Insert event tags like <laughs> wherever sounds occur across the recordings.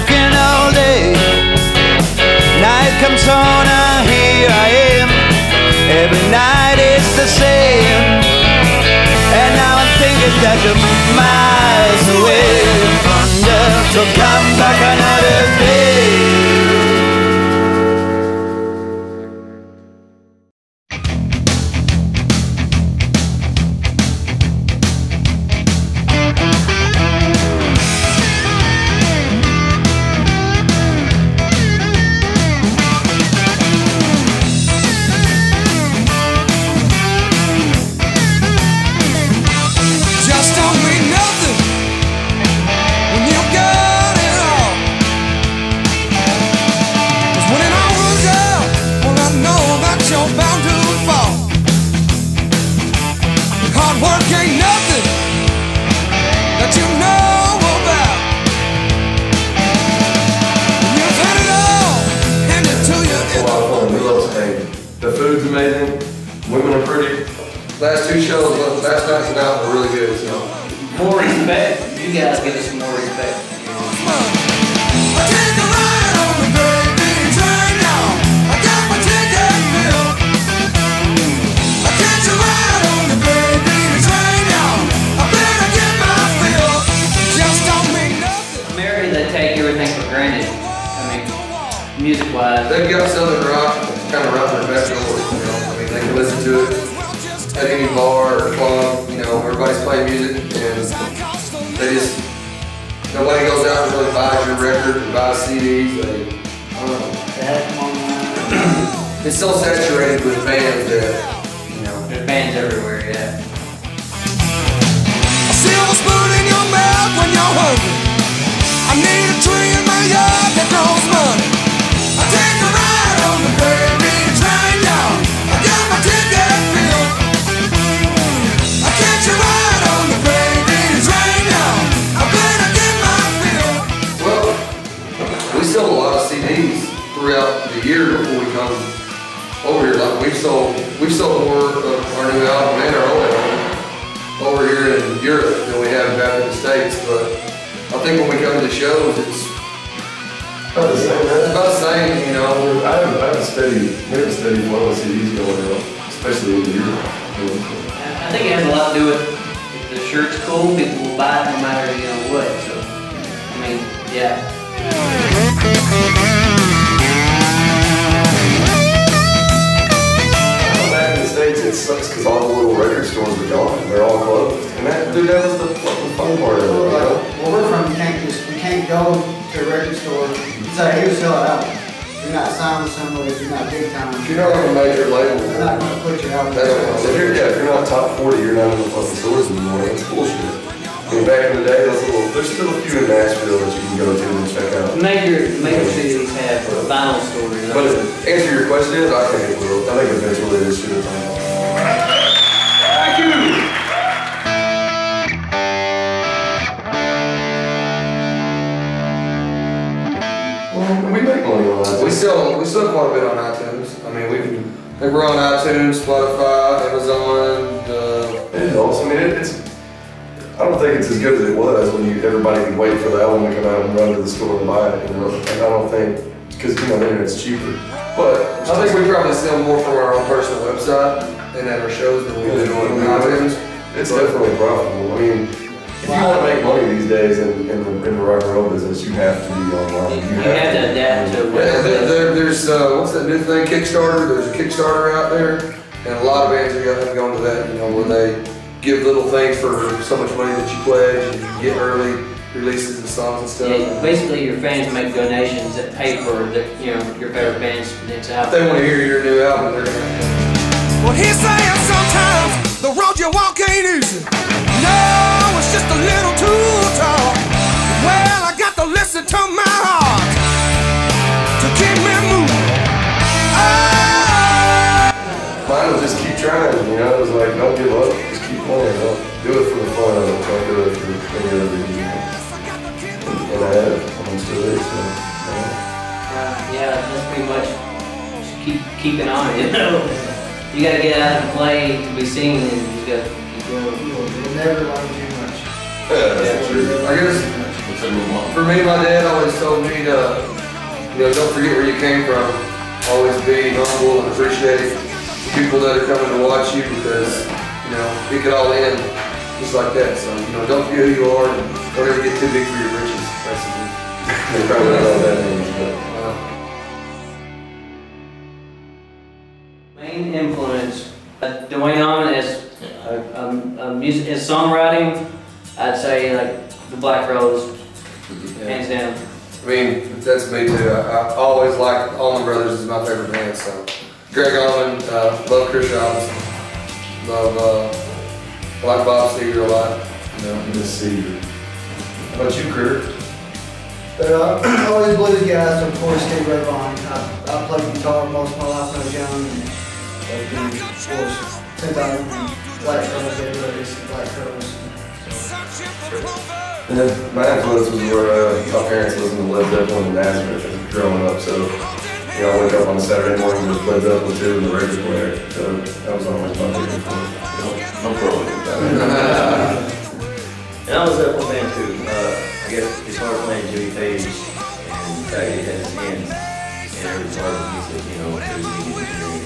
smoking all day. Night comes on, and here I am. Every night it's the same. And now I'm thinking that you're miles away. Thunder, so come back another day. Last night and out really good. So. More respect. You guys give us more respect. Any bar or club. You know, everybody's playing music, and they just nobody goes out and really buys your record and buys CDs. They, I don't know. That, come on. <clears throat> It's so saturated with bands that you know. There's bands everywhere, yeah. A silver spoon in your mouth when you're hungry. I need a tree in my yard that grows year before we come over here. Like we've sold, we've sold more of our new album and our old album over here in Europe than we have back in the States. But I think when we come to shows, it's About the same, it's about the same, you know. I have, I have a steady, we have a steady flow of CDs going on, especially in Europe. I think it has a lot to do with if the shirt's cool, people will buy it no matter, you know, what, so. I mean, yeah. Sucks because all the little record stores are gone. They're all closed. And that, dude, that was the fucking fun part of it, you know? Where we're from, you can't just, you can't go to a record store and say, here's sell it out. You're not signed with somebody, if you're not big time. If you're not on a major label, They're not gonna put you out They don't- If you're, yeah, if you're not top 40, you're not in the fucking stores anymore. That's bullshit. I mean, back in the day, those little, there's still a few in Nashville that you can go to and check out. Major, major cities have vinyl stores. you know. but to answer your question, is, I think it will. I think eventually this should have We make money on that. We still we sell quite a bit on iTunes. I mean, we think we're on iTunes, Spotify, Amazon. Uh, It helps. I mean, it, it's. I don't think it's as good as it was when you everybody could wait for the album to come out and run to the store and buy it. You know, and I don't think because you know the internet's cheaper. But I think we probably sell more from our own personal website and at our shows than we do on iTunes. it's definitely profitable. I mean, if you want to make money these days in, in, the, in the rock and roll business, you have to be online. You have to adapt to Yeah, whatever. there, there- there's uh, what's that new thing? Kickstarter. There's a Kickstarter out there, and a lot of bands are going going to that. You know, where they give little things for so much money that you pledge, and you get early releases of songs and stuff. Yeah, basically, your fans make donations that pay for the, you know, your favorite band's next album. If album. they want to hear your new album, they're gonna. Well, he's saying sometimes the road you walk ain't easy. Just. You know, it was like don't give up, just keep playing. Don't do it for the fun of it. Don't do it for any other reason. And I have. I'm still there. So. yeah. Uh, yeah, that's pretty much just keep keeping on. <laughs> You know, you gotta get out and play to be seen, and you gotta keep going. You'll, you'll never learn too much. Yeah, that's true. I guess What's that move on? For me, my dad always told me to, you know, don't forget where you came from. Always be humble and appreciate the people that are coming to watch you because, you know, it could all end just like that. So, you know, don't forget who you are and don't ever get too big for your britches, basically. <laughs> They probably don't know what that means, but. Uh, Main influence, uh, Duane Allman is a, a, a music, his songwriting, I'd say like the Black Rose, hands down. I mean, that's me too. I, I always liked Allman Brothers is my favorite band. So, Gregg Allman, uh, love Chris Robinson, love uh, like Bob Seger a lot. You know, Let's see. How about you, Kurt? But uh, <clears throat> always blues guys, of course, Steve Ray Vaughan. I, I played guitar most of my life when I was young. And, uh, of course, since I was Black Crowes, they really listen to Black Crowes. And then my influence was where uh, my parents listened to Led Zeppelin and Nazareth growing up, so you know, I wake up on a Saturday morning with Led Zeppelin 2 and the record player, so that was always my big influence. No problem with that. And I was up with band too. Uh, I guess as far as playing Jimmy Page and the fact he had his hands in every part of the music, you know, it was easy to do.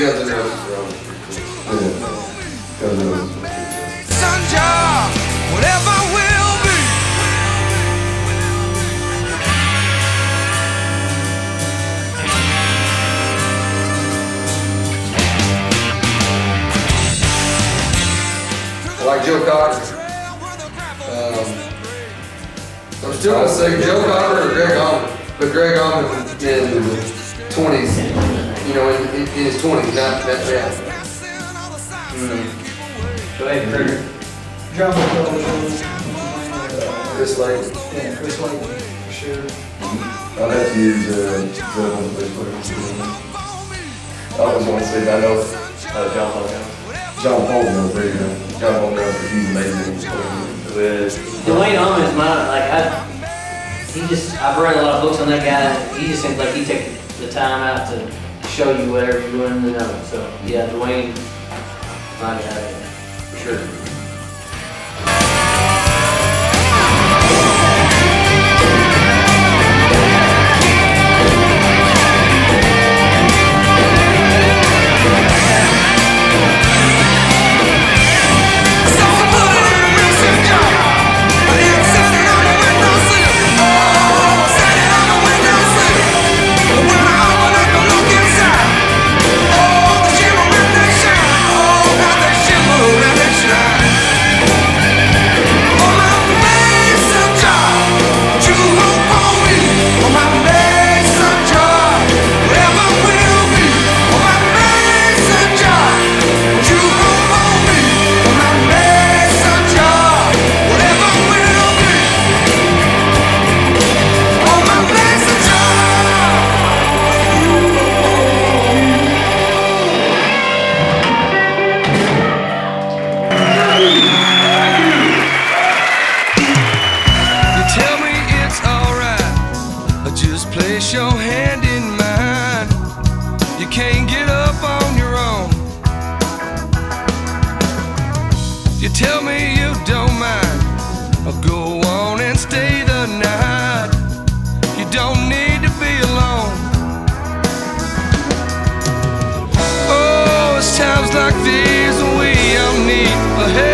Guns N' Roses are always pretty cool. Yeah. Guns N' Roses was pretty cool. Sun job, whatever like Joe Cocker. Um, I'm still gonna say Joe Cocker or Gregg Allman, but Gregg Allman in his 20s, you know, in, in, in his 20s, not that bad. Go ahead, Kurt. Drum Coalition, uh, Chris Lake. yeah, Chris Lake, for sure. I'd have to use uh, Zeppelin bass player. I always want to say, I know Uh, John Paul Jones. John Paul Jones, there you. John Paul Jones, but he's amazing. Duane Allman is my, like, I, he just, I've read a lot of books on that guy, he just seems like he take the time out to show you whatever you want to know, so, yeah, Duane, my guy, for sure. Like these we all need a.